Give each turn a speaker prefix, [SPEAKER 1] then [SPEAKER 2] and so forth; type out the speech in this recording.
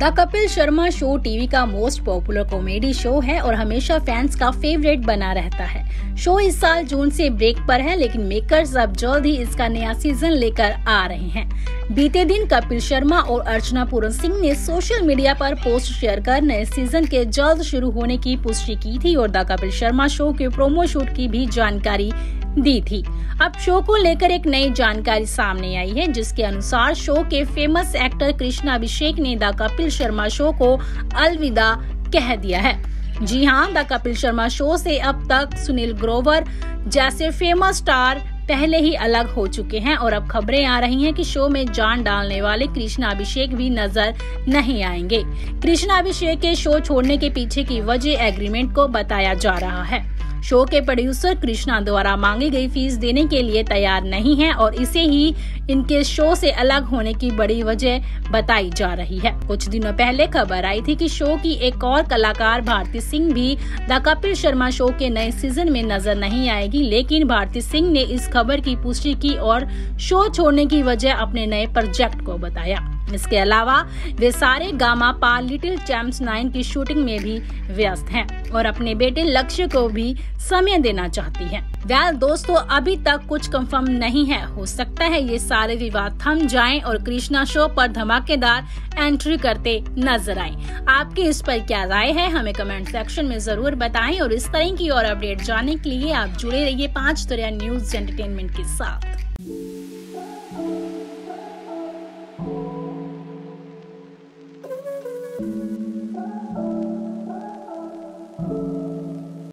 [SPEAKER 1] The Kapil Sharma show TV का most popular comedy show है और हमेशा फैंस का फेवरेट बना रहता है। शो इस साल जून से ब्रेक पर है, लेकिन मेकर्स अब जल्द ही इसका नया सीज़न लेकर आ रहे हैं। बीते दिन कपिल शर्मा और अर्चना पूरन सिंह ने सोशल मीडिया पर पोस्ट शेयर कर नए सीज़न के जल्द शुरू होने की पुष्टि की थी और द कपिल शर्मा शो के प्रोमो शूट की भी जानकारी दी थी। अब शो को लेकर एक नई जानकारी सामने आई है, जिसके अनुसार शो के फ़ेमस एक्टर कृष्णा अभिषेक ने द कपिल शर्मा शो को अलविदा कह दिया है। जी हाँ द कपिल शर्मा शो से अब तक सुनील ग्रोवर जैसे फ़ेमस स्टार पहले ही अलग हो चुके हैं, और अब खबरें आ रही हैं कि शो में जान डालने वाले कृष्णा अभिषेक भी नज़र नहीं आएँगे। कृष्णा अभिषेक के शो छोड़ने के पीछे की वजह एग्रीमेंट को बताया जा रहा है। शो के प्रोड्यूसर कृष्णा द्वारा मांगी गई फ़ीस देने के लिए तैयार नहीं है और इसे ही इनके शो से अलग होने की बड़ी वजह बताई जा रही है। कुछ दिनों पहले खबर आई थी कि शो की एक और कलाकार भारती सिंह भी द कपिल शर्मा शो के नए सीज़न में नज़र नहीं आएगी, लेकिन भारती सिंह ने इस खबर की पुष्टि की और शो छोड़ने की वजह अपने नए प्रोजेक्ट को बताया। इसके अलावा वे सारे गामा पा लिटिल चैम्प्स नाइन की शूटिंग में भी व्यस्त हैं और अपने बेटे लक्ष्य को भी समय देना चाहती हैं। वेल, दोस्तों, अभी तक कुछ कंफर्म नहीं है। हो सकता है ये सारे विवाद थम जाएँ और कृष्णा शो पर धमाकेदार एंट्री करते नज़र आए। आपकी इस पर क्या राय है? हमें कमेंट सेक्शन में ज़रूर बताएँ और इस तरह की और अपडेट जानने के लिए आप जुड़े रहिए पाँच तरह न्यूज़ एंटरटेनमेंट के साथ।